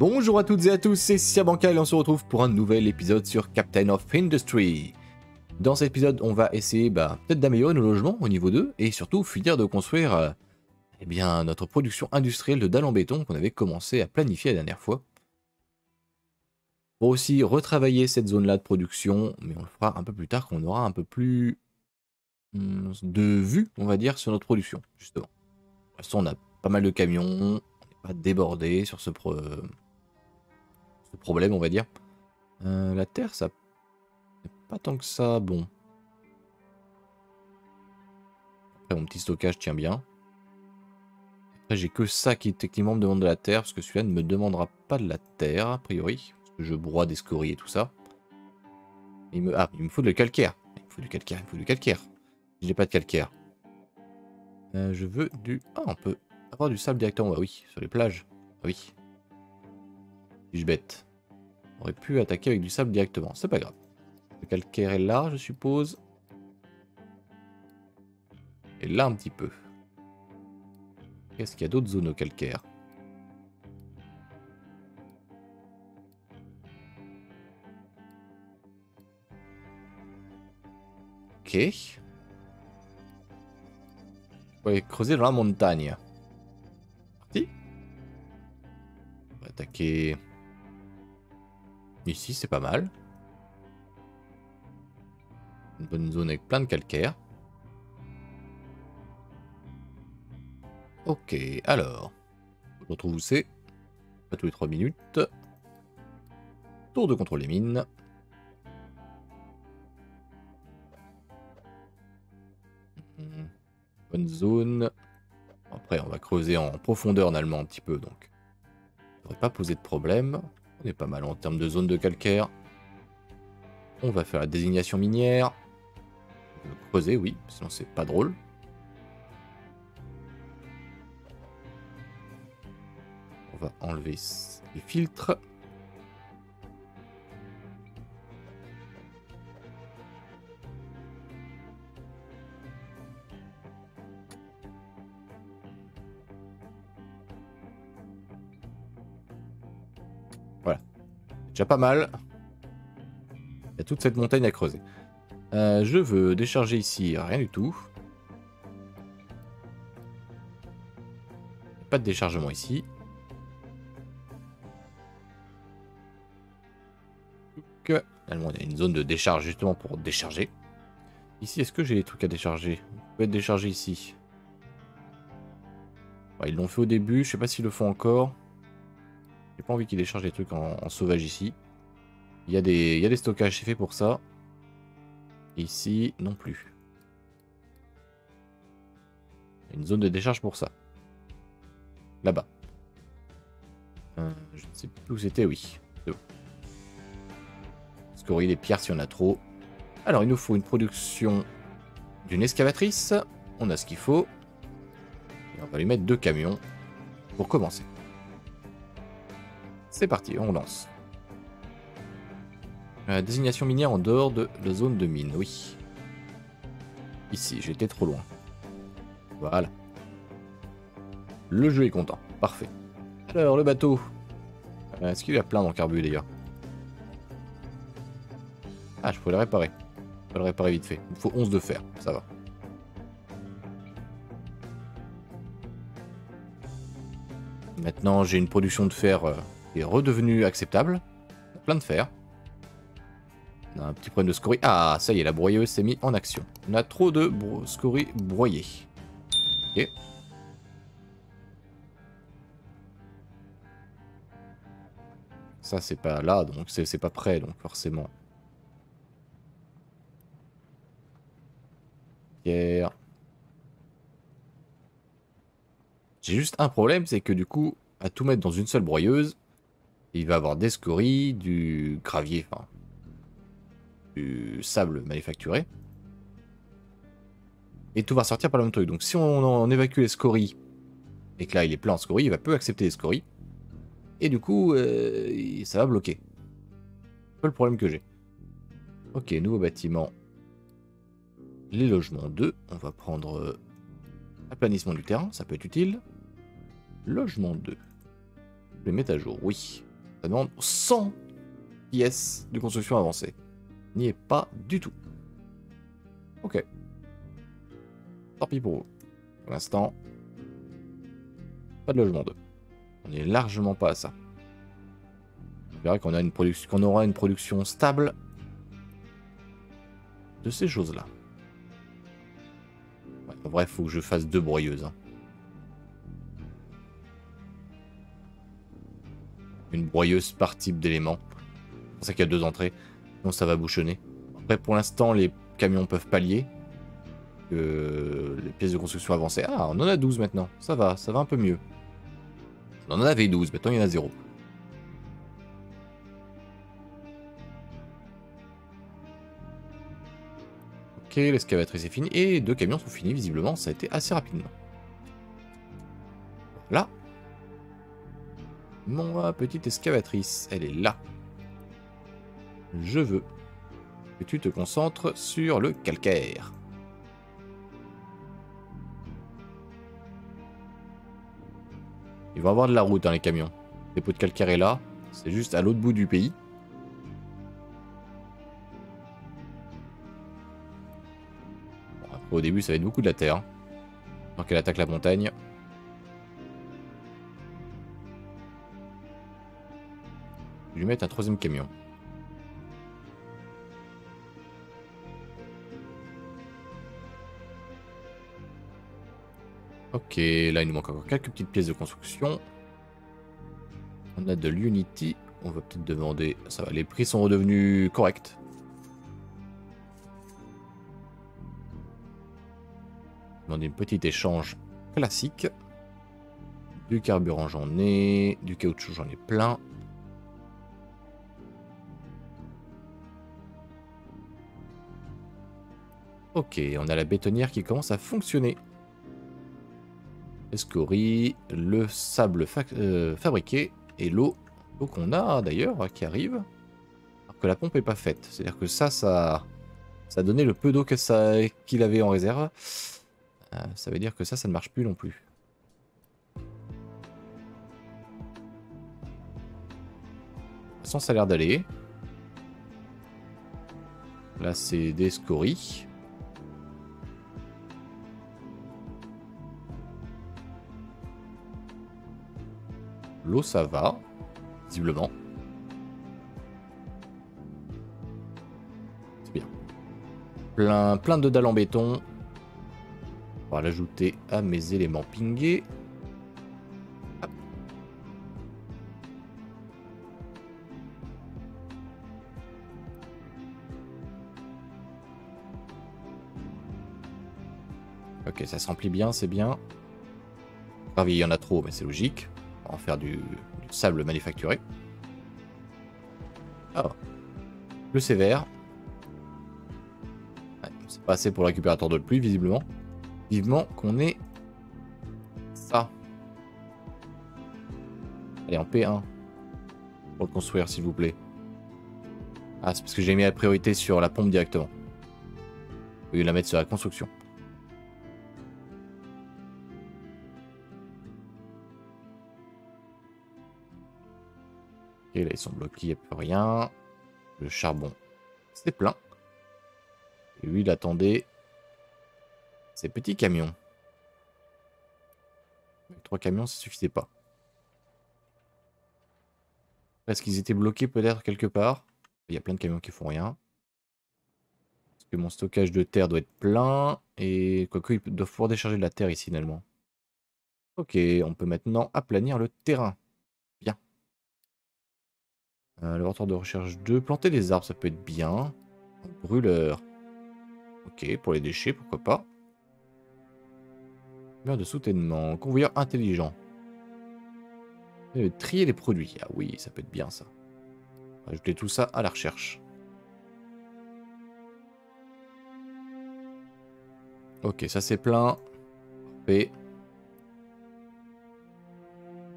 Bonjour à toutes et à tous, c'est Siabanka et on se retrouve pour un nouvel épisode sur Captain of Industry. Dans cet épisode, on va essayer bah, peut-être d'améliorer nos logements au niveau 2 et surtout finir de construire euh, eh bien, notre production industrielle de dalles en béton qu'on avait commencé à planifier la dernière fois. Pour aussi retravailler cette zone-là de production, mais on le fera un peu plus tard quand on aura un peu plus hmm, de vue, on va dire, sur notre production, justement. Pour l'instant, on a pas mal de camions, on n'est pas débordé sur ce, pro problème, on va dire. Euh, la terre, ça... Pas tant que ça, bon. Après, mon petit stockage tient bien. Après, j'ai que ça qui, techniquement, me demande de la terre, parce que celui-là ne me demandera pas de la terre, a priori. Parce que je broie des scories et tout ça. Il me... Ah, il me faut de calcaire. Il me faut du calcaire, il me faut du calcaire. J'ai pas de calcaire. Euh, je veux du... Ah, on peut avoir du sable directement. Ah oui, sur les plages. Ah oui. Suis-je bête? On aurait pu attaquer avec du sable directement. C'est pas grave. Le calcaire est là, je suppose. Et là un petit peu. Qu'est-ce qu'il y a d'autres zones au calcaire? Ok. On va creuser dans la montagne. Parti. On va attaquer Ici, c'est pas mal. Une bonne zone avec plein de calcaire. Ok, alors. Je retrouve où c'est? Pas tous les 3 minutes. Tour de contrôle des mines. Bonne zone. Après, on va creuser en profondeur en allemand un petit peu, donc. Ça devrait pas poser de problème. On est pas mal en termes de zone de calcaire. On va faire la désignation minière. Creuser, oui, sinon c'est pas drôle. On va enlever les filtres. Pas mal. Il toute cette montagne à creuser. Euh, je veux décharger ici, rien du tout. Pas de déchargement ici. il y a une zone de décharge justement pour décharger. Ici, est-ce que j'ai des trucs à décharger? On peut être déchargé ici. ils l'ont fait au début, je sais pas s'ils le font encore. Pas envie qu'il décharge des trucs en, sauvage ici. Il y, a des, stockages faits pour ça. Ici, non plus. Une zone de décharge pour ça. Là-bas. Euh, je ne sais plus où c'était, oui. C'est bon. Scorie des pierres si on a trop. Alors, il nous faut une production d'une excavatrice. On a ce qu'il faut. On va lui mettre deux camions pour commencer. C'est parti, on lance. La désignation minière en dehors de la zone de mine, oui. Ici, j'étais trop loin. Voilà. Le jeu est content, parfait. Alors, le bateau. Euh, est-ce qu'il a plein dans carbu d'ailleurs? Ah, je pourrais le réparer. Je peux le réparer vite fait. Il faut 11 de fer, ça va. Maintenant, j'ai une production de fer euh, redevenu acceptable. Plein de fer. On a un petit problème de scorie. Ah, ça y est, la broyeuse s'est mise en action. On a trop de bro scorie broyée. Ok. Ça, c'est pas là, donc c'est pas prêt, donc forcément. Pierre. J'ai juste un problème, c'est que du coup, à tout mettre dans une seule broyeuse, il va avoir des scories, du gravier, du sable manufacturé. Et tout va sortir par le même truc. Donc si on, évacue les scories, et que là il est plein en scories, il va peu accepter les scories. Et du coup, euh, ça va bloquer. C'est le problème que j'ai. Ok, nouveau bâtiment. Les logements 2. On va prendre euh, aplanissement du terrain, ça peut être utile. Logement 2. Les mettre à jour, oui. Ça demande 100 pièces de construction avancée. N'y est pas du tout. Ok. Tant pis pour vous. Pour l'instant, pas de logement 2. On est largement pas à ça. On verra qu'on aura une production stable de ces choses-là. en vrai, il faut que je fasse deux broyeuses. Hein. Une broyeuse par type d'élément. C'est pour ça qu'il y a deux entrées. Sinon, ça va bouchonner. Après, pour l'instant, les camions peuvent pallier. les pièces de construction avancées. Ah, on en a 12 maintenant. Ça va, ça va un peu mieux. On en avait 12, maintenant il y en a 0. Ok, l'excavatrice est finie. Et deux camions sont finis, visiblement, ça a été assez rapidement. Là. Mon petite excavatrice, elle est là. Je veux que tu te concentres sur le calcaire. Ils vont avoir de la route, hein, les camions. Le dépôt de calcaire est là. C'est juste à l'autre bout du pays. au début, ça va être beaucoup de la terre. Hein. Tant qu'elle attaque la montagne. Mettre un troisième camion. Ok, là il nous manque encore quelques petites pièces de construction. On a de l'Unity. On va peut-être demander... Ça va, les prix sont redevenus corrects. Demander une petite échange classique. Du carburant j'en ai, du caoutchouc j'en ai plein. Ok, on a la bétonnière qui commence à fonctionner. Escorie, le sable euh, fabriqué et l'eau qu'on a d'ailleurs qui arrive. Alors que la pompe est pas faite. C'est-à-dire que ça, ça, ça donné le peu d'eau qu'il avait en réserve. Euh, ça veut dire que ça, ça ne marche plus non plus. De toute façon, ça a l'air d'aller. Là, c'est des scories. L'eau, ça va. Visiblement. C'est bien. Plein, plein de dalles en béton. On va l'ajouter à mes éléments pingés. Ok, ça se remplit bien, c'est bien. il y en a trop, mais c'est logique en faire du, sable manufacturé. Alors, le sévère. c'est pas assez pour le récupérateur de pluie, visiblement. Vivement qu'on ait ça. Allez, en P1. Pour le construire, s'il vous plaît. Ah, c'est parce que j'ai mis la priorité sur la pompe directement. Au la mettre sur la construction. Là, ils sont bloqués, il n'y a plus rien. Le charbon, c'est plein. Et lui, il attendait ces petits camions. Avec trois camions, ça suffisait pas. Est-ce qu'ils étaient bloqués peut-être quelque part Il y a plein de camions qui font rien. Parce que mon stockage de terre doit être plein. Et quoique, ils doivent pouvoir décharger de la terre ici, finalement. Ok, on peut maintenant aplanir le terrain. Euh, laboratoire de recherche 2. Planter des arbres, ça peut être bien. Brûleur. Ok, pour les déchets, pourquoi pas. Mur de soutènement. Convoyeur intelligent. trier les produits. Ah oui, ça peut être bien ça. Ajouter tout ça à la recherche. Ok, ça c'est plein. Parfait.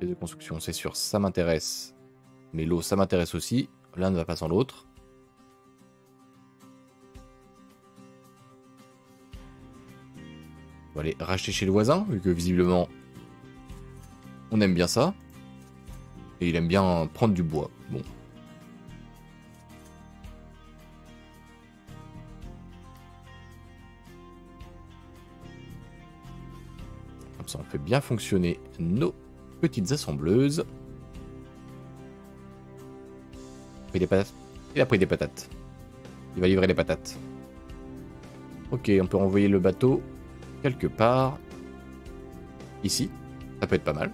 de construction, c'est sûr, ça m'intéresse. Mais l'eau, ça m'intéresse aussi. L'un ne va pas sans l'autre. On va aller racheter chez le voisin, vu que visiblement, on aime bien ça. Et il aime bien prendre du bois. Bon. Comme ça, on fait bien fonctionner nos petites assembleuses. Il a pris des patates. Il va livrer les patates. Ok, on peut envoyer le bateau quelque part. Ici. Ça peut être pas mal.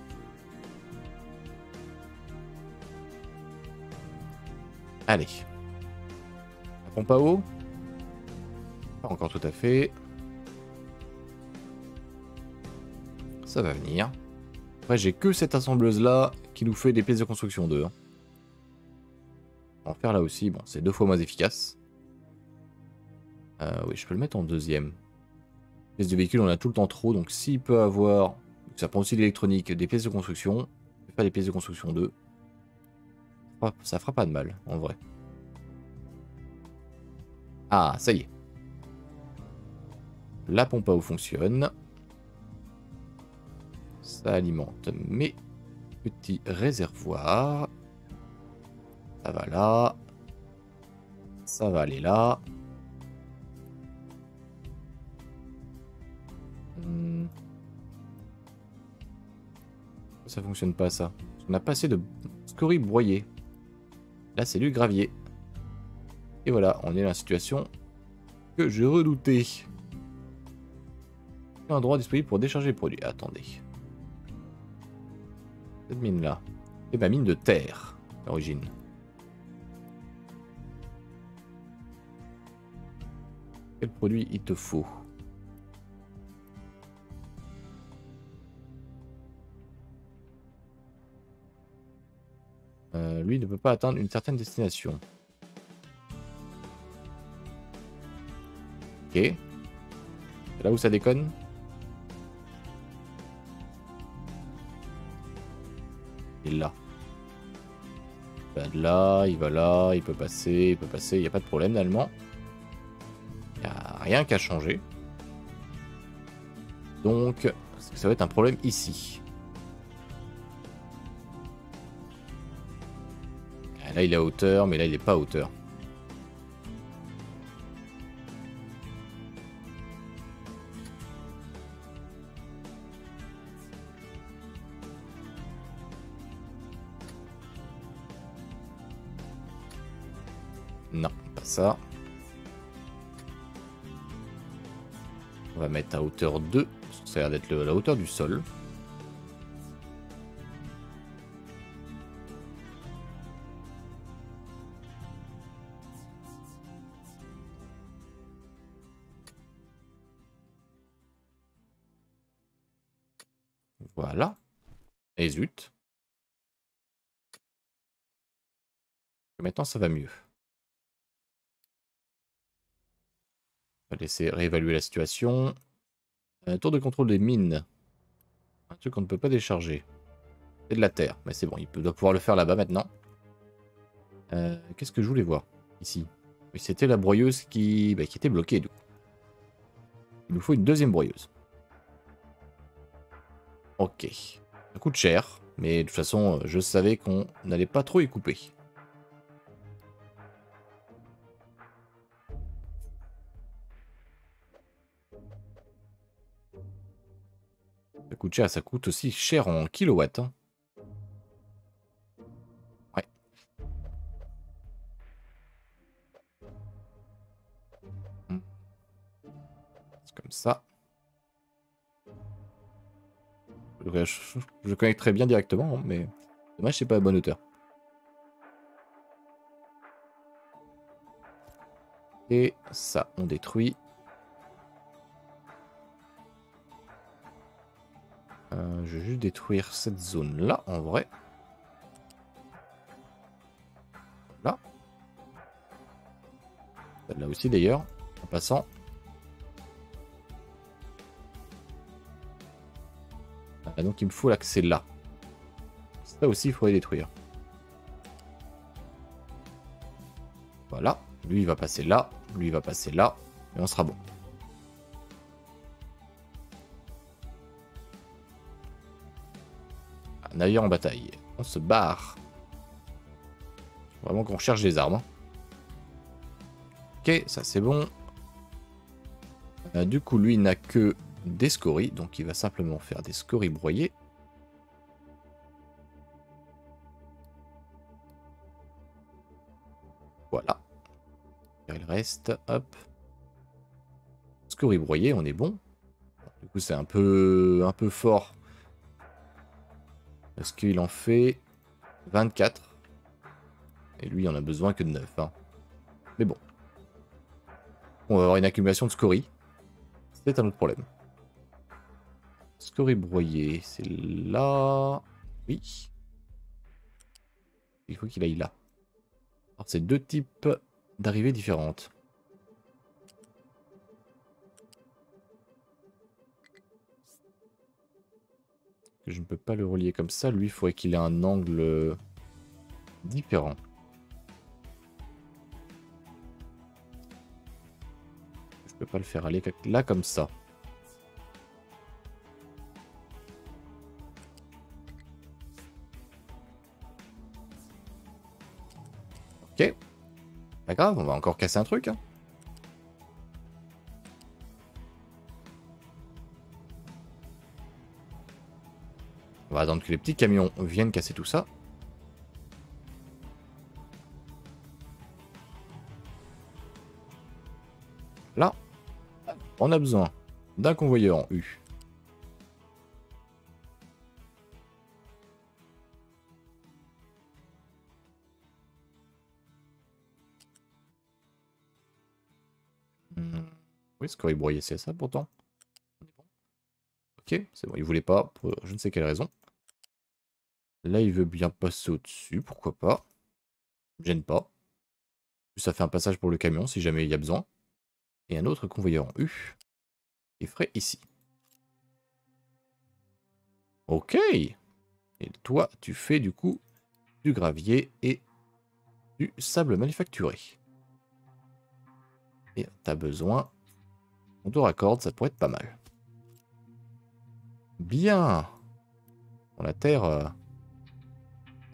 Allez. La pompe à eau. Pas encore tout à fait. Ça va venir. Après, j'ai que cette assembleuse-là qui nous fait des pièces de construction 2. Faire là aussi. Bon, c'est deux fois moins efficace. Euh, oui, je peux le mettre en deuxième. Pièces de véhicule, on a tout le temps trop. Donc s'il peut avoir... Ça prend aussi l'électronique, des pièces de construction. Pas des pièces de construction 2. Ça fera pas de mal, en vrai. Ah, ça y est. La pompe à eau fonctionne. Ça alimente mes petits réservoirs. Ça va là. Ça va aller là. Hmm. Ça fonctionne pas ça. On a pas assez de scories broyées. Là, c'est du gravier. Et voilà, on est dans la situation que je redoutais. Un droit disponible pour décharger les produits. Attendez. Cette mine-là. C'est ma mine de terre, d'origine. Quel produit il te faut Euh, lui ne peut pas atteindre une certaine destination. Ok. Là où ça déconne Il est là. Il va là, il va là, il peut passer, il peut passer, il n'y a pas de problème d'allemand. Rien qu'à changer. Donc, ça va être un problème ici. Là, il est à hauteur, mais là, il n'est pas à hauteur. Non, pas ça. On va mettre à hauteur 2, ça a l'air d'être la hauteur du sol. Voilà. Et zut. Maintenant, ça va mieux. On va laisser réévaluer la situation. Un tour de contrôle des mines. Un truc qu'on ne peut pas décharger. C'est de la terre. Mais c'est bon, il doit pouvoir le faire là-bas maintenant. Euh, qu'est-ce que je voulais voir ici? C'était la broyeuse qui, bah, qui était bloquée du coup. Il nous faut une deuxième broyeuse. Ok. Ça coûte cher, mais de toute façon, je savais qu'on n'allait pas trop y couper. Ça coûte aussi cher en kilowatts. Hein. Ouais. Hmm. C'est comme ça. Je, je connecte très bien directement, hein, mais dommage, c'est pas à bonne hauteur. Et ça, on détruit. Euh, je vais juste détruire cette zone-là, en vrai. Là. Celle-là aussi, d'ailleurs, en passant. Ah, donc il me faut l'accès là. Ça aussi, il faudrait détruire. Voilà. Lui, il va passer là. Lui, il va passer là. Et on sera bon. Navire en bataille. On se barre. Vraiment qu'on recherche des armes. hein. Ok, ça c'est bon. Euh, du coup, lui, n'a que des scories, donc il va simplement faire des scories broyées. Voilà. Il reste, hop. Scories broyées, on est bon. Du coup, c'est un peu, un peu fort. Parce qu'il en fait 24. Et lui, il en a besoin que de 9. hein. Mais bon. On va avoir une accumulation de scories. C'est un autre problème. Scorie broyée, c'est là. Oui. Il faut qu'il aille là. Alors, c'est deux types d'arrivées différentes. Je ne peux pas le relier comme ça. Lui, il faudrait qu'il ait un angle euh, différent. Je peux pas le faire aller là comme ça. Ok. Pas grave, on va encore casser un truc. hein. Va attendre que les petits camions viennent casser tout ça. Là, on a besoin d'un convoyeur en U. Hmm. Oui, ce broyer, c'est ça pourtant. Ok, c'est bon, il voulait pas, pour je ne sais quelle raison. Là, il veut bien passer au-dessus, pourquoi pas. Me gêne pas. Ça fait un passage pour le camion si jamais il y a besoin. Et un autre convoyeur en U. Il ferait ici. Ok. Et toi, tu fais du coup du gravier et du sable manufacturé. Et t'as besoin. On te raccorde, ça pourrait être pas mal. Bien. Dans la terre,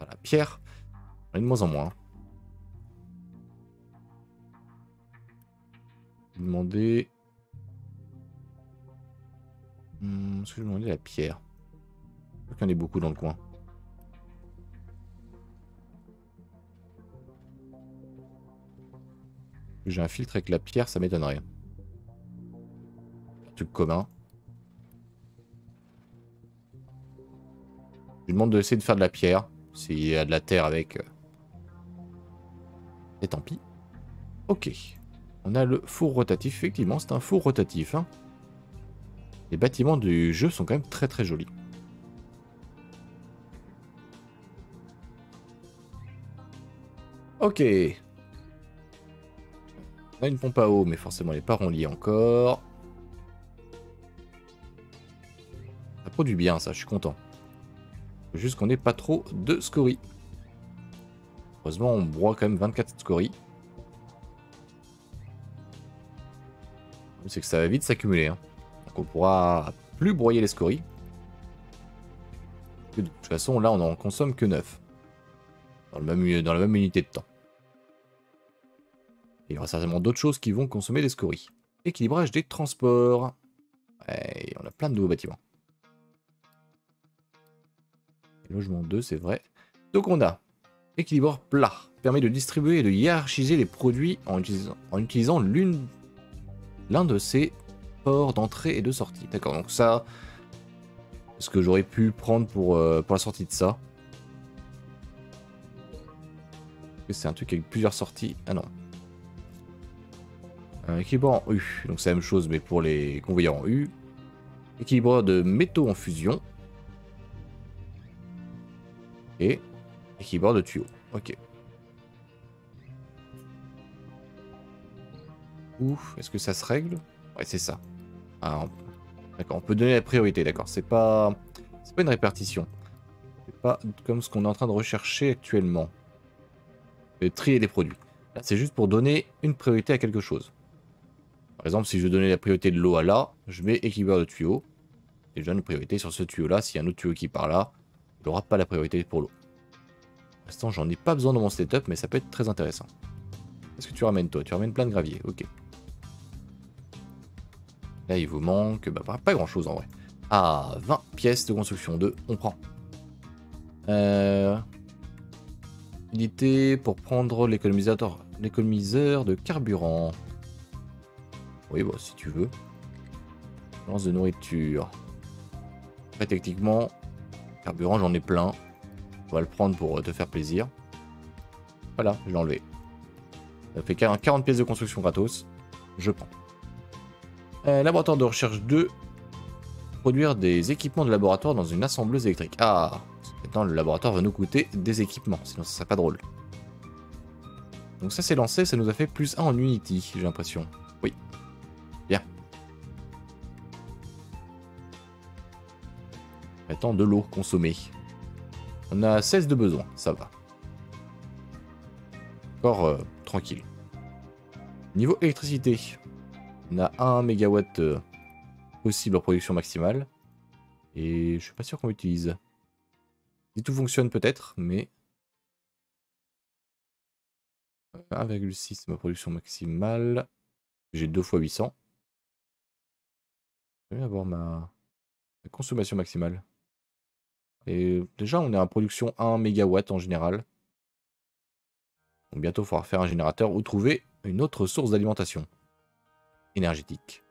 la pierre, on a de moins en moins. Demander. Hmm, Est-ce que je vais demander la pierre? Je crois y en a beaucoup dans le coin. J'ai un filtre avec la pierre, ça m'étonnerait. Un truc commun. Je lui demande d'essayer de faire de la pierre. S'il y a de la terre avec. euh. Et tant pis. Ok. On a le four rotatif. Effectivement, c'est un four rotatif. hein. Les bâtiments du jeu sont quand même très très jolis. Ok. On a une pompe à eau, mais forcément les pas liés encore. Ça produit bien ça, je suis content. Juste qu'on n'ait pas trop de scories. Heureusement, on broie quand même 24 scories. C'est que ça va vite s'accumuler. hein. Donc on pourra plus broyer les scories. De toute façon, là, on en consomme que 9. Dans, la même unité de temps. Il y aura certainement d'autres choses qui vont consommer des scories. Équilibrage des transports. Ouais, on a plein de nouveaux bâtiments. Logement 2, c'est vrai. Donc on a équilibreur plat. Permet de distribuer et de hiérarchiser les produits en utilisant, l'une l'un de ces ports d'entrée et de sortie. D'accord, donc ça, ce que j'aurais pu prendre pour, euh, pour la sortie de ça? C'est un truc avec plusieurs sorties? Ah non. Un équilibreur en U. Donc c'est la même chose, mais pour les convoyeurs en U. Équilibreur de métaux en fusion. Et équilibreur de tuyaux. Ok. Ouf, est-ce que ça se règle? Ouais, c'est ça. Ah, D'accord, on peut donner la priorité, d'accord. C'est pas... C'est pas une répartition. C'est pas comme ce qu'on est en train de rechercher actuellement. Le trier des produits. Là, c'est juste pour donner une priorité à quelque chose. Par exemple, si je donner la priorité de l'eau à là, je mets équilibreur de tuyau. Et je donne une priorité sur ce tuyau-là. S'il y a un autre tuyau qui part là, n'aura pas la priorité pour l'eau. Pour l'instant, j'en ai pas besoin dans mon setup, mais ça peut être très intéressant. Qu'est-ce que tu ramènes toi? Tu ramènes plein de gravier, ok. Là, il vous manque bah, pas grand chose en vrai. Ah, 20 pièces de construction 2, on prend. Euh, pour prendre l'économisateur l'économiseur de carburant. Oui, bon, si tu veux. Lance de nourriture. Après, techniquement, carburant, j'en ai plein. On va le prendre pour te faire plaisir. Voilà, je l'ai enlevé. Ça fait 40 pièces de construction gratos. Je prends. Euh, laboratoire de recherche 2. Produire des équipements de laboratoire dans une assembleuse électrique. Ah, maintenant le laboratoire va nous coûter des équipements, sinon ça serait pas drôle. Donc ça c'est lancé, ça nous a fait plus 1 en Unity, j'ai l'impression. Maintenant de l'eau consommée. On a 16 de besoin, ça va. Encore euh, tranquille. Niveau électricité, on a 1 MW euh, possible en production maximale. Et je suis pas sûr qu'on l'utilise. Si tout fonctionne peut-être, mais... 1,6 c'est ma production maximale. J'ai 2 fois 800. Je vais avoir ma... consommation maximale. Et déjà, on est en production 1 MW en général. Donc bientôt, il faudra faire un générateur ou trouver une autre source d'alimentation énergétique.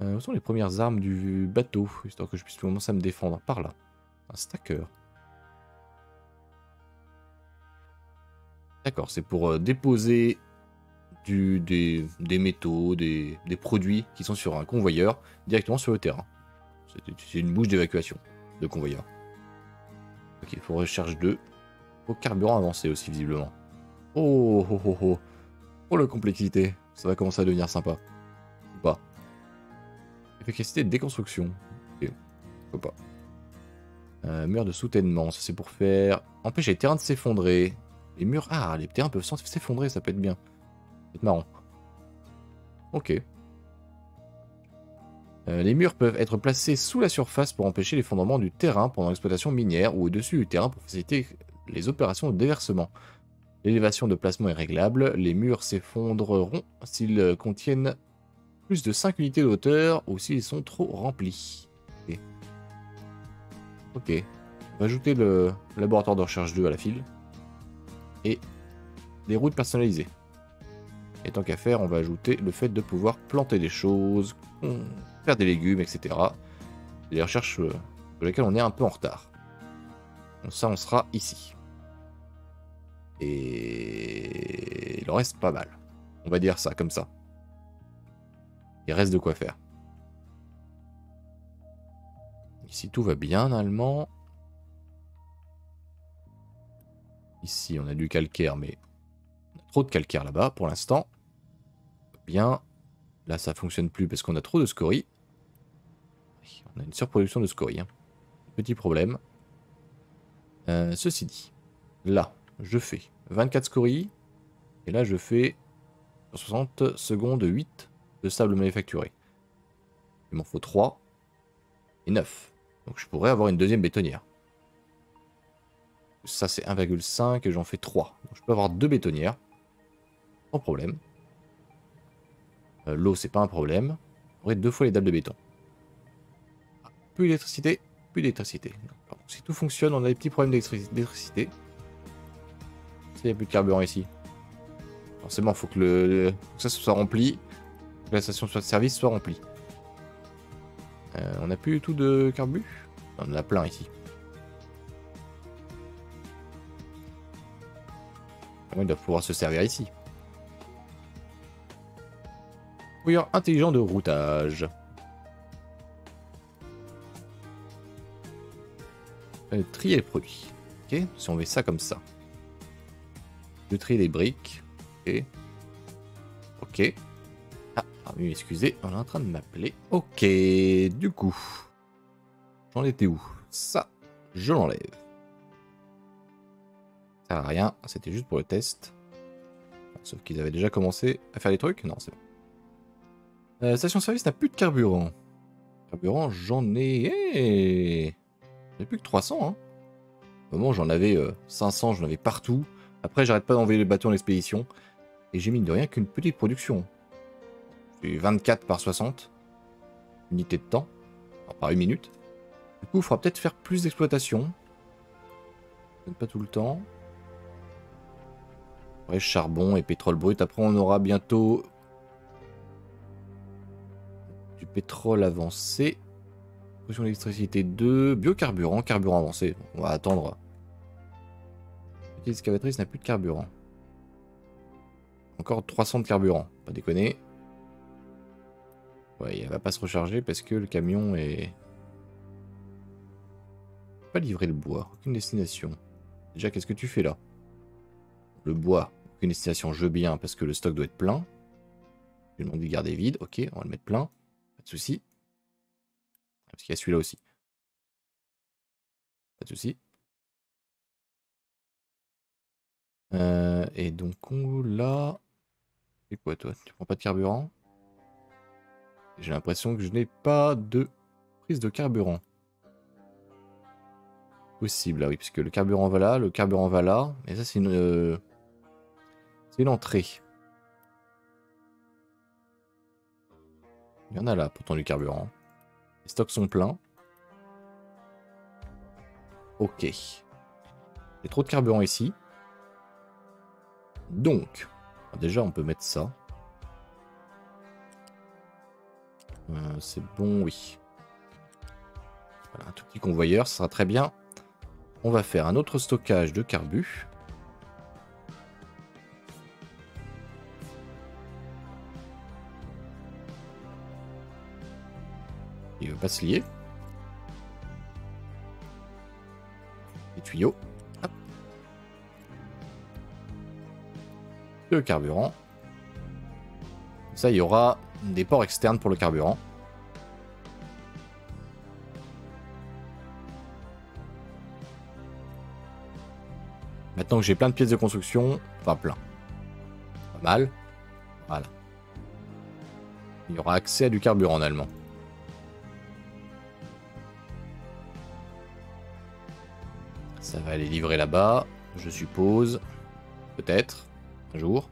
Euh, où sont les premières armes du bateau Histoire que je puisse commencer à me défendre? Par là. Un stacker. D'accord, c'est pour euh, déposer des, métaux, des, produits qui sont sur un convoyeur directement sur le terrain. C'est une bouche d'évacuation de convoyeur. Ok, il faut recherche 2. Au carburant avancé aussi, visiblement. Oh, oh, oh, oh. Oh, la complexité. Ça va commencer à devenir sympa. Ou pas. Efficacité de déconstruction. Ok, pourquoi pas. Euh, mur de soutènement, ça c'est pour faire... Empêcher les terrains de s'effondrer. Les murs... Ah, les terrains peuvent s'effondrer, ça peut être bien. Ça peut être marrant. Ok. Euh, les murs peuvent être placés sous la surface pour empêcher l'effondrement du terrain pendant l'exploitation minière ou au-dessus du terrain pour faciliter les opérations de déversement. L'élévation de placement est réglable. Les murs s'effondreront s'ils contiennent plus de 5 unités de hauteur ou s'ils sont trop remplis. Ok. On va ajouter le laboratoire de recherche 2 à la file. Et des routes personnalisées. Et tant qu'à faire, on va ajouter le fait de pouvoir planter des choses, faire des légumes, etc. Des recherches euh, de lesquelles on est un peu en retard. Donc ça, on sera ici. Et il en reste pas mal. On va dire ça, comme ça. Il reste de quoi faire. Ici, tout va bien, normalement. Ici, on a du calcaire, mais on a trop de calcaire là-bas pour l'instant. Bien. Là, ça fonctionne plus parce qu'on a trop de scories. On a une surproduction de scories. Hein. Petit problème. Euh, ceci dit, là, je fais 24 scories. Et là, je fais 60 secondes 8 de sable manufacturé. Il m'en faut 3 et 9. Donc je pourrais avoir une deuxième bétonnière. Ça c'est 1,5 et j'en fais 3. Donc je peux avoir deux bétonnières. Sans problème. Euh, l'eau c'est pas un problème. J'aurai deux fois les dalles de béton. Plus d'électricité, plus d'électricité. Si tout fonctionne, on a des petits problèmes d'électricité. Il n'y a plus de carburant ici. Forcément, il faut que, le, que ça soit rempli la station de service soit remplie. Euh, on n'a plus du tout de carbu? On en a plein ici. Il doit pouvoir se servir ici. Fouilleur intelligent de routage. Euh, trier les produits. Ok, si on met ça comme ça. Je trier les briques. Ok. Ok. Ah oui, excusez, on est en train de m'appeler. Ok, du coup. J'en étais où? Ça, je l'enlève. Ça sert rien, c'était juste pour le test. Sauf qu'ils avaient déjà commencé à faire des trucs. Non, c'est bon. Euh, station-service n'a plus de carburant. Carburant, j'en ai... Hey J'ai plus que 300, hein. Au moment j'en avais 500, euh, j'en avais partout. Après j'arrête pas d'envoyer les bateaux en expédition. Et j'ai mis de rien qu'une petite production. J'ai 24 par 60. Unité de temps. par une minute. Du coup il faudra peut-être faire plus d'exploitation. Pas tout le temps. Après charbon et pétrole brut. Après on aura bientôt du pétrole avancé. Production d'électricité 2, biocarburant, carburant avancé. On va attendre. Petite excavatrice n'a plus de carburant. Encore 300 de carburant, pas déconner. Ouais, elle va pas se recharger parce que le camion est... Pas livré le bois, aucune destination. Déjà, qu'est-ce que tu fais là? Le bois, aucune destination, je veux bien parce que le stock doit être plein. Je demande de garder vide, ok, on va le mettre plein, pas de soucis. Parce qu'il y a celui-là aussi. Pas de souci. Euh, et donc là... C'est quoi toi? Tu prends pas de carburant? J'ai l'impression que je n'ai pas de prise de carburant. Possible, ah oui, puisque le carburant va là, le carburant va là. Et ça c'est une... Euh, c'est une entrée. Il y en a là pourtant du carburant. Les stocks sont pleins. Ok. A trop de carburant ici. Donc, déjà on peut mettre ça. Euh, c'est bon, oui. Un tout petit convoyeur, ça sera très bien. On va faire un autre stockage de carbu. Se lier. Les tuyaux. Le carburant. Ça, il y aura des ports externes pour le carburant. Maintenant que j'ai plein de pièces de construction, enfin plein, pas mal, voilà. Il y aura accès à du carburant en allemand. Ça va aller livrer là-bas, je suppose. Peut-être, un jour.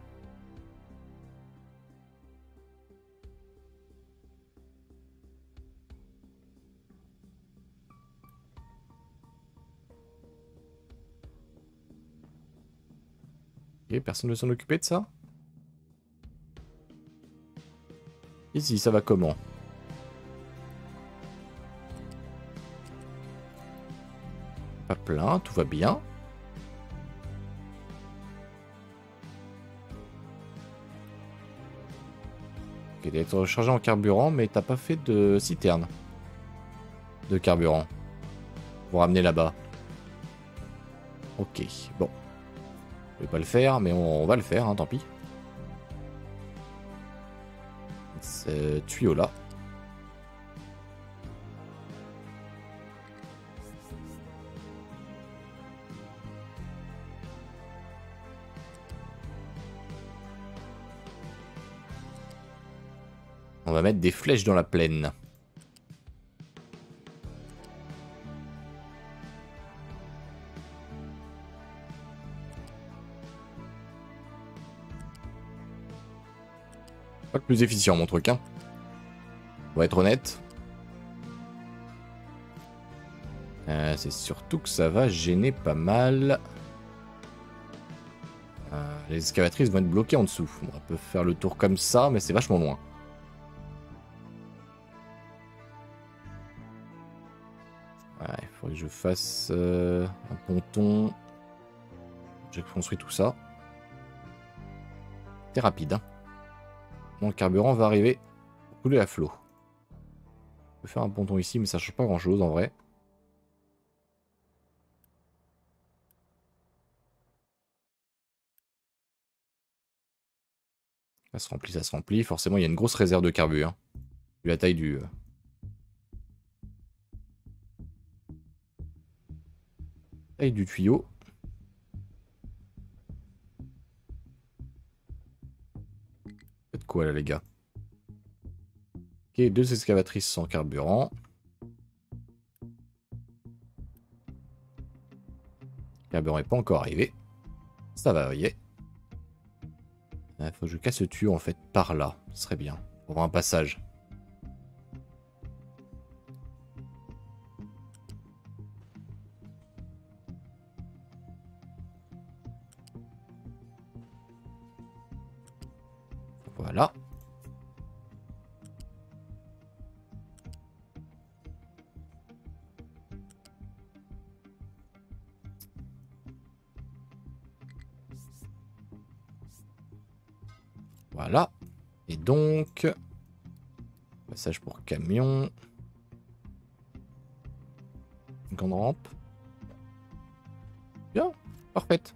Ok, personne ne s'en occuper de ça? Ici, ça va comment? Plein, tout va bien. Ok, d'être rechargé en carburant, mais t'as pas fait de citerne de carburant pour ramener là-bas. Ok, bon. Je vais pas le faire, mais on, va le faire, hein, tant pis. Ce tuyau mettre des flèches dans la plaine. Pas le plus efficient mon truc, hein. On va être honnête. Euh, c'est surtout que ça va gêner pas mal. Euh, les excavatrices vont être bloquées en dessous. On peut faire le tour comme ça, mais c'est vachement loin. Je fasse euh, un ponton. J'ai construit tout ça. C'est rapide. Hein. le carburant va arriver couler à flot. Je peux faire un ponton ici, mais ça change pas grand chose en vrai. Ça se remplit, ça se remplit. Forcément, il y a une grosse réserve de carburant. Hein. La taille du, du tuyau. Faites quoi là les gars? Ok, deux excavatrices sans carburant. carburant n'est pas encore arrivé. Ça va, voyez? Il faut que je casse le tuyau en fait par là. Ce serait bien. Pour un passage. Donc... Passage pour camion. Une grande rampe. Bien. Parfaite.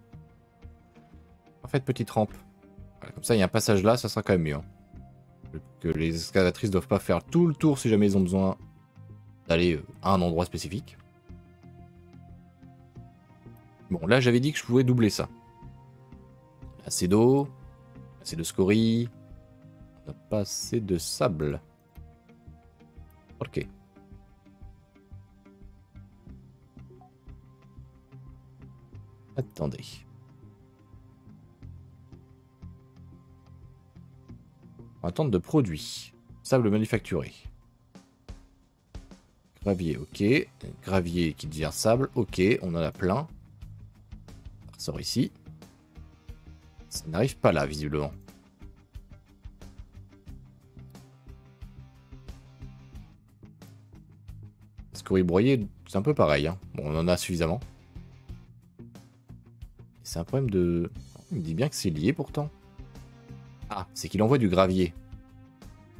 Parfaite petite rampe. comme ça, il y a un passage là, ça sera quand même mieux. Hein. Que les escalatrices doivent pas faire tout le tour si jamais ils ont besoin d'aller euh, à un endroit spécifique. Bon, là, j'avais dit que je pouvais doubler ça. Assez d'eau. Assez de scories. On pas assez de sable. Ok. Attendez. Attente de produits. Sable manufacturé. Gravier, ok. Gravier qui devient sable, ok. On en a plein. Ça sort ici. Ça n'arrive pas là, visiblement. C'est un peu pareil. Hein. Bon, on en a suffisamment. C'est un problème de... Il dit bien que c'est lié pourtant. Ah, c'est qu'il envoie du gravier.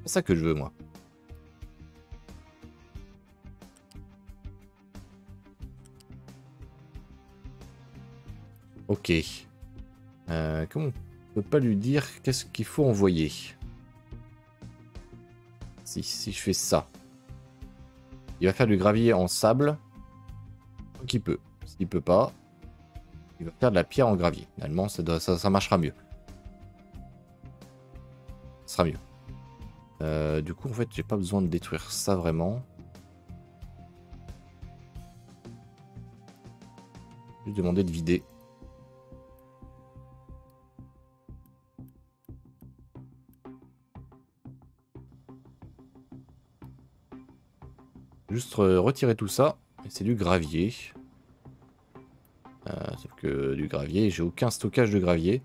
C'est ça que je veux, moi. Ok. Euh, comment on peut pas lui dire qu'est-ce qu'il faut envoyer? Si, si je fais ça. Il va faire du gravier en sable. Donc il peut. S'il peut pas, il va faire de la pierre en gravier. Finalement, ça, ça, marchera mieux. Ça sera mieux. Euh, du coup, en fait, j'ai pas besoin de détruire ça vraiment. Juste demander de vider. Juste retirer tout ça. C'est du gravier. Euh, sauf que du gravier, j'ai aucun stockage de gravier.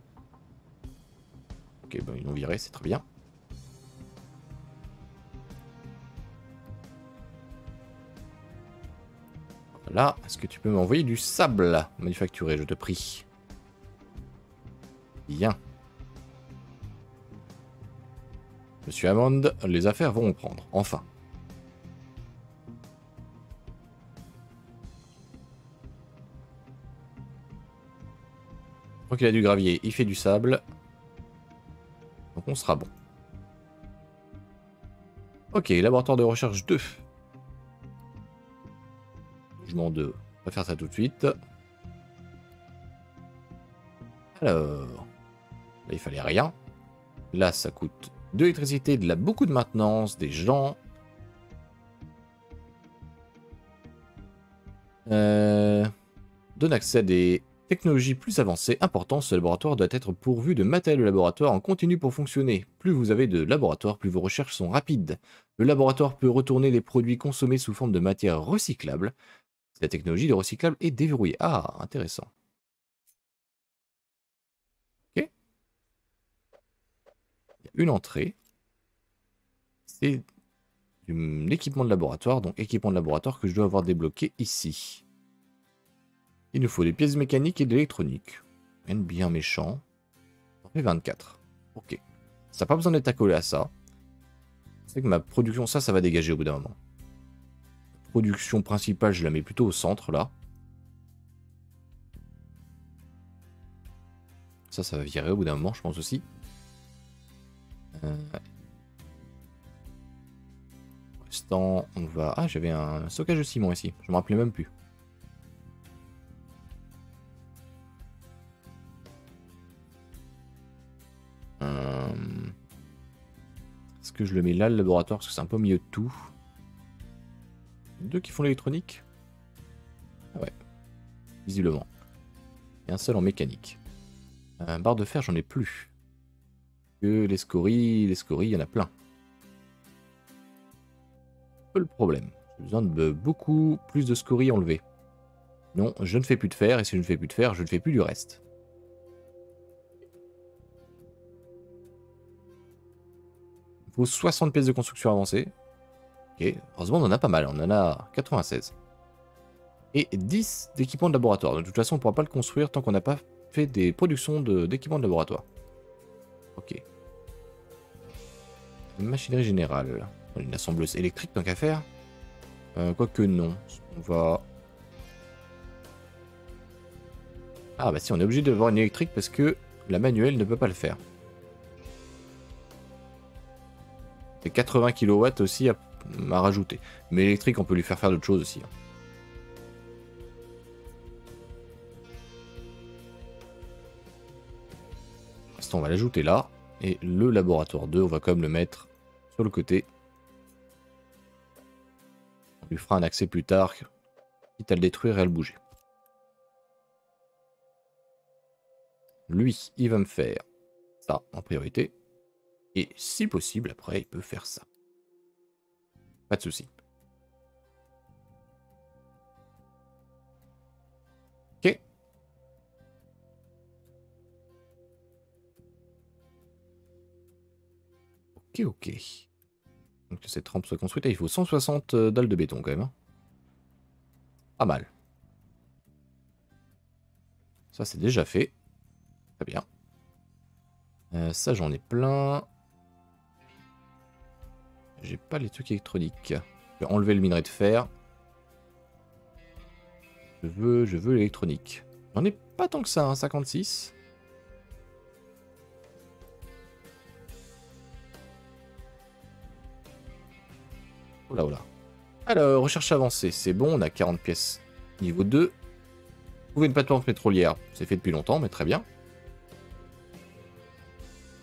Ok, ils l'ont viré, c'est très bien. Voilà, est-ce que tu peux m'envoyer du sable manufacturé, je te prie? Bien. Monsieur Hammond, les affaires vont prendre, enfin. Qu'il a du gravier, il fait du sable. Donc on sera bon. Ok, laboratoire de recherche 2. Jugement 2. On va faire ça tout de suite. Alors. Là, il fallait rien. Là, ça coûte de l'électricité, de la beaucoup de maintenance, des gens. Euh, donne accès à des Technologie plus avancée, important, ce laboratoire doit être pourvu de matériel de laboratoire en continu pour fonctionner. Plus vous avez de laboratoire, plus vos recherches sont rapides. Le laboratoire peut retourner les produits consommés sous forme de matière recyclable. La technologie de recyclable est déverrouillée. Ah, intéressant. Ok. Il y a une entrée. C'est l'équipement de laboratoire, donc équipement de laboratoire que je dois avoir débloqué ici. Il nous faut des pièces mécaniques et de l'électronique. Rien bien méchant. On fait 24. Ok. Ça n'a pas besoin d'être accolé à ça. C'est que ma production, ça, ça va dégager au bout d'un moment. Production principale, je la mets plutôt au centre, là. Ça, ça va virer au bout d'un moment, je pense aussi. Euh... Restant, on va... Ah, j'avais un stockage de ciment ici. Je me rappelais même plus. Que je le mets là, le laboratoire Parce que c'est un peu au milieu de tout? Deux qui font l'électronique? Ah Ouais. Visiblement. et un seul en mécanique. Un barre de fer, j'en ai plus. Que les scories, les scories, il y en a plein. Le problème. J'ai besoin de beaucoup plus de scories enlevées. Non, je ne fais plus de fer, et si je ne fais plus de fer, je ne fais plus du reste. Il faut 60 pièces de construction avancées. Ok, heureusement on en a pas mal, on en a 96. Et 10 d'équipements de laboratoire. De toute façon, on ne pourra pas le construire tant qu'on n'a pas fait des productions d'équipements de, laboratoire. Ok. machinerie générale. Une assembleuse électrique tant qu'à faire. Euh, quoique non. On va... Ah bah si, on est obligé d'avoir une électrique parce que la manuelle ne peut pas le faire. C'est 80 kW aussi à, rajouter. Mais l'électrique, on peut lui faire faire d'autres choses aussi. Hein. on va l'ajouter là. Et le laboratoire 2, on va quand même le mettre sur le côté. On lui fera un accès plus tard, quitte à le détruire et à le bouger. Lui, il va me faire ça en priorité. Et si possible, après, il peut faire ça. Pas de souci. Ok. Ok, ok. Donc que cette rampe soit construite, il faut 160 euh, dalles de béton quand même. Hein. Pas mal. Ça c'est déjà fait. Très bien. Euh, ça j'en ai plein. J'ai pas les trucs électroniques. Je vais enlever le minerai de fer. Je veux, je veux l'électronique. J'en ai pas tant que ça, hein, 56. Oula, oula. Alors, recherche avancée, c'est bon, on a 40 pièces. Niveau 2. Trouver une plateforme pétrolière, c'est fait depuis longtemps, mais très bien.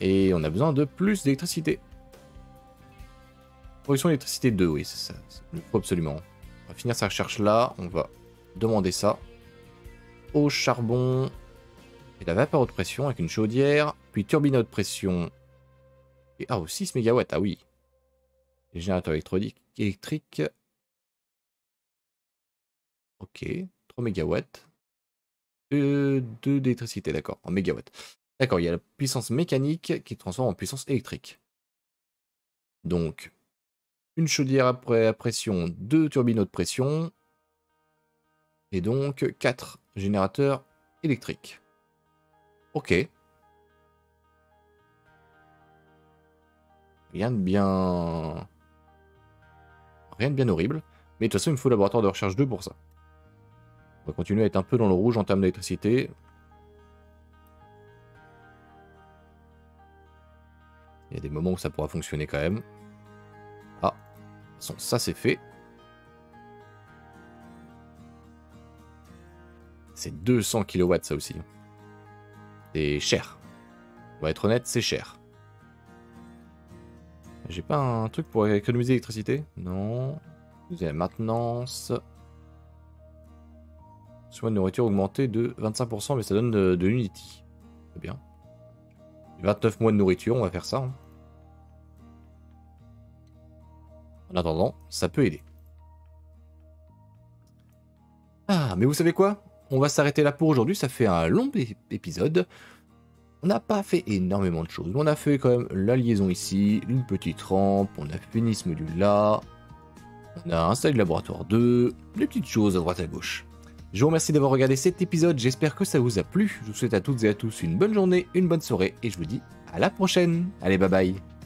Et on a besoin de plus d'électricité. Production d'électricité 2, oui, c'est ça. Il faut absolument. On va finir sa recherche là. On va demander ça. Au charbon. Et la vapeur haute pression avec une chaudière. Puis turbine haute pression. Et, ah, 6 MW. Ah oui. Les générateurs électriques. Ok. 3 MW. 2 d'électricité, d'accord. En mégawatts. D'accord, il y a la puissance mécanique qui transforme en puissance électrique. Donc, une chaudière à pression, deux turbines haute pression, et donc quatre générateurs électriques. Ok. Rien de bien... Rien de bien horrible. Mais de toute façon, il me faut laboratoire de recherche 2 pour ça. On va continuer à être un peu dans le rouge en termes d'électricité. Il y a des moments où ça pourra fonctionner quand même ça c'est fait. C'est 200 kW ça aussi. C'est cher. On va être honnête, c'est cher. J'ai pas un truc pour économiser l'électricité? Non. La maintenance. Soit de nourriture augmentée de 25%, mais ça donne de, l'unity. C'est bien. 29 mois de nourriture, on va faire ça. Hein. En attendant, ça peut aider. Ah, mais vous savez quoi? On va s'arrêter là pour aujourd'hui, ça fait un long épisode. On n'a pas fait énormément de choses. On a fait quand même la liaison ici, une petite rampe, on a fini ce module-là. On a installé le laboratoire 2, des petites choses à droite à gauche. Je vous remercie d'avoir regardé cet épisode, j'espère que ça vous a plu. Je vous souhaite à toutes et à tous une bonne journée, une bonne soirée, et je vous dis à la prochaine. Allez, bye bye